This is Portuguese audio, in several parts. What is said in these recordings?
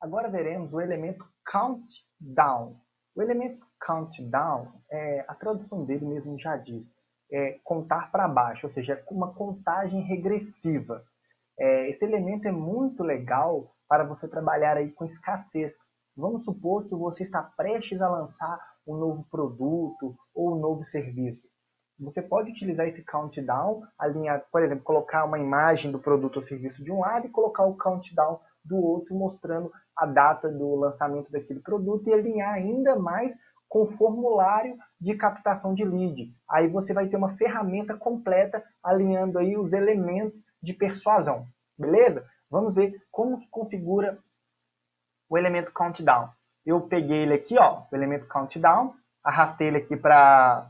Agora veremos o elemento countdown. O elemento countdown, é, a tradução dele mesmo já diz, é contar para baixo, ou seja, uma contagem regressiva. É, esse elemento é muito legal para você trabalhar aí com escassez. Vamos supor que você está prestes a lançar um novo produto ou um novo serviço. Você pode utilizar esse countdown, alinhar, por exemplo, colocar uma imagem do produto ou serviço de um lado e colocar o countdown do outro, mostrando a data do lançamento daquele produto e alinhar ainda mais com o formulário de captação de lead. Aí você vai ter uma ferramenta completa alinhando aí os elementos de persuasão. Beleza? Vamos ver como que configura o elemento countdown. Eu peguei ele aqui, ó, o elemento countdown, arrastei ele aqui para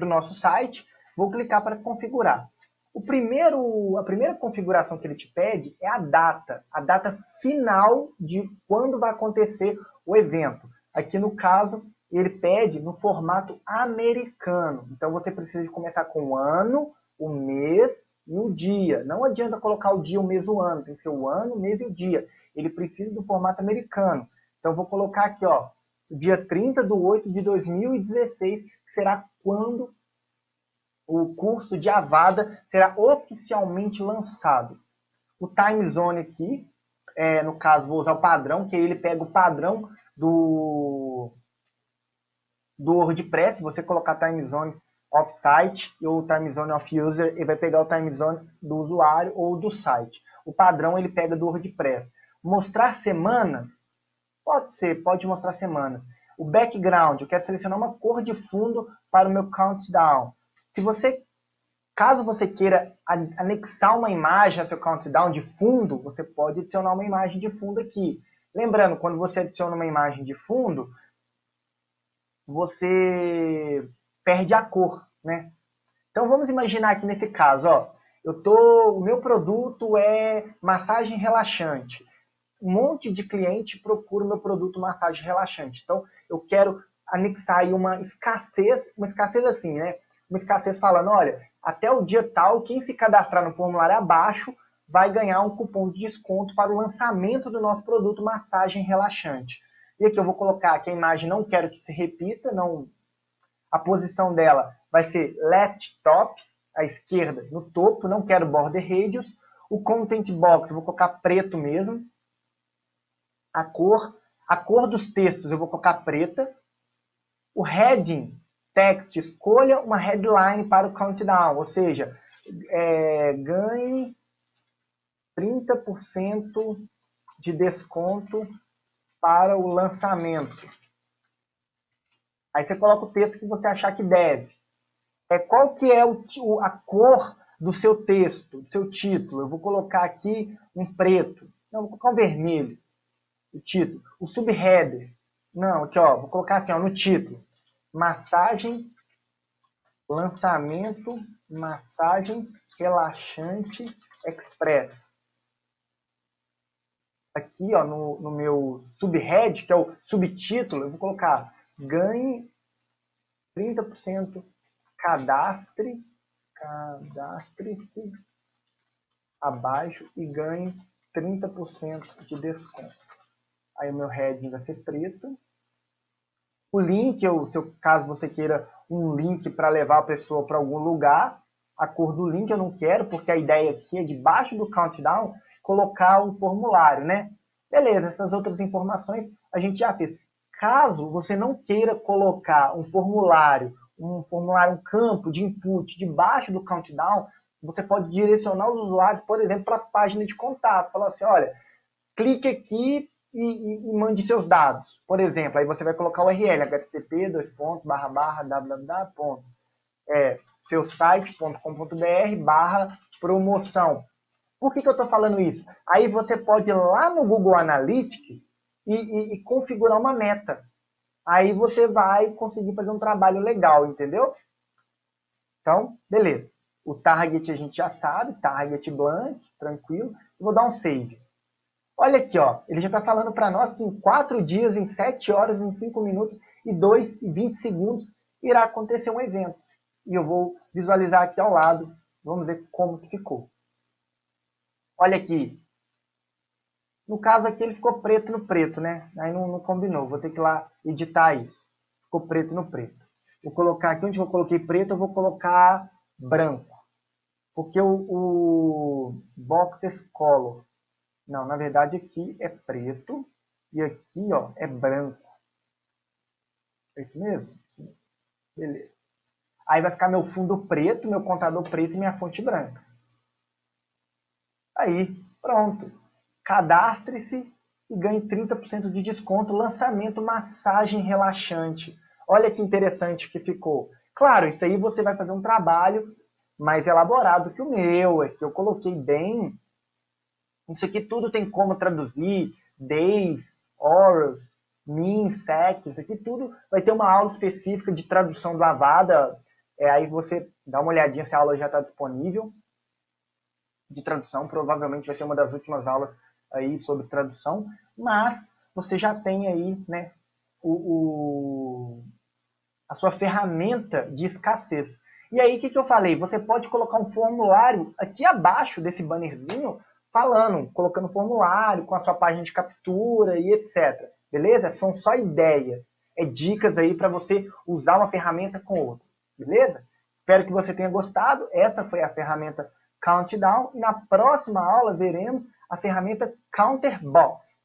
o nosso site, vou clicar para configurar. O primeiro, a primeira configuração que ele te pede é a data, a data final de quando vai acontecer o evento. Aqui no caso, ele pede no formato americano. Então você precisa começar com o ano, o mês e o dia. Não adianta colocar o dia, o mês, o ano. Tem que ser o ano, o mês e o dia. Ele precisa do formato americano. Então vou colocar aqui, ó, dia 30 de 8 de 2016, que será quando o curso de Avada será oficialmente lançado. O time zone aqui, é, no caso, vou usar o padrão, que ele pega o padrão do, do WordPress. Você colocar time zone off site ou time zone off user, ele vai pegar o time zone do usuário ou do site. O padrão ele pega do WordPress. Mostrar semanas, pode ser, pode mostrar semanas. O background, eu quero selecionar uma cor de fundo para o meu countdown. Se você, caso você queira anexar uma imagem ao seu countdown de fundo, você pode adicionar uma imagem de fundo aqui. Lembrando, quando você adiciona uma imagem de fundo, você perde a cor, né? Então vamos imaginar aqui nesse caso, ó, eu tô, o meu produto é massagem relaxante um monte de cliente procura o meu produto massagem relaxante. Então, eu quero anexar aí uma escassez, uma escassez assim, né? Uma escassez falando, olha, até o dia tal, quem se cadastrar no formulário abaixo vai ganhar um cupom de desconto para o lançamento do nosso produto massagem relaxante. E aqui eu vou colocar que a imagem não quero que se repita, não a posição dela vai ser left top, à esquerda, no topo, não quero border radius. O content box eu vou colocar preto mesmo, a cor, a cor dos textos eu vou colocar preta. O heading, text, escolha uma headline para o countdown, ou seja, é, ganhe 30% de desconto para o lançamento. Aí você coloca o texto que você achar que deve. É, qual que é o, a cor do seu texto, do seu título? Eu vou colocar aqui um preto. Não, vou colocar um vermelho o título. O subheader. Não, aqui ó, vou colocar assim ó, no título. Massagem, lançamento, massagem relaxante express. Aqui ó, no, no meu subhead, que é o subtítulo, eu vou colocar ganhe 30% cadastre, cadastre-se abaixo e ganhe 30% de desconto. Aí o meu heading vai ser preto. O link, ou se caso você queira um link para levar a pessoa para algum lugar, a cor do link eu não quero, porque a ideia aqui é debaixo do countdown colocar um formulário, né? Beleza, essas outras informações a gente já fez. Caso você não queira colocar um formulário, um formulário, um campo de input debaixo do countdown, você pode direcionar os usuários, por exemplo, para a página de contato. Falar assim, olha, clique aqui e, e, e, mande seus dados. Por exemplo, aí você vai colocar o URL, http. É, seusite.com.br barra promoção. Por que, que eu estou falando isso? Aí você pode ir lá no Google Analytics e, e, e, configurar uma meta. Aí você vai conseguir fazer um trabalho legal, entendeu? Então, beleza. O target a gente já sabe, target blank, tranquilo. Eu vou dar um save. Olha aqui, ó, ele já está falando para nós que em 4 dias, em 7 horas, em 5 minutos e 2 e 20 segundos irá acontecer um evento. E eu vou visualizar aqui ao lado, vamos ver como que ficou. Olha aqui, No caso aqui ele ficou preto no preto, né? Aí não, não combinou, vou ter que ir lá editar isso. Ficou preto no preto. Vou colocar aqui onde eu coloquei preto, eu vou colocar branco. Porque o, o Boxes Color, não, na verdade aqui é preto e aqui ó, é branco. É isso mesmo? Beleza. Aí vai ficar meu fundo preto, meu contador preto e minha fonte branca. Aí, pronto. Cadastre-se e ganhe 30% de desconto. Lançamento massagem relaxante. Olha que interessante que ficou. Claro, isso aí você vai fazer um trabalho mais elaborado que o meu, é que eu coloquei bem. Isso aqui tudo tem como traduzir, days, hours, min, sec, isso aqui tudo vai ter uma aula específica de tradução do Avada. É, aí você dá uma olhadinha se a aula já está disponível de tradução. Provavelmente vai ser uma das últimas aulas aí sobre tradução, mas você já tem aí né, o, o a sua ferramenta de escassez. E aí, o que, que eu falei? Você pode colocar um formulário aqui abaixo desse bannerzinho, falando, colocando formulário com a sua página de captura e etc. Beleza? São só ideias. É dicas aí para você usar uma ferramenta com outra. Beleza? Espero que você tenha gostado. Essa foi a ferramenta Countdown. E na próxima aula veremos a ferramenta Counterbox.